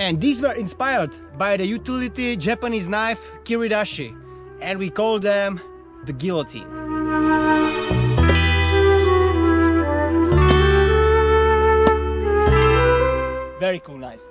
And these were inspired by the utility Japanese knife Kiridashi. And we call them the guillotine. Very cool knives.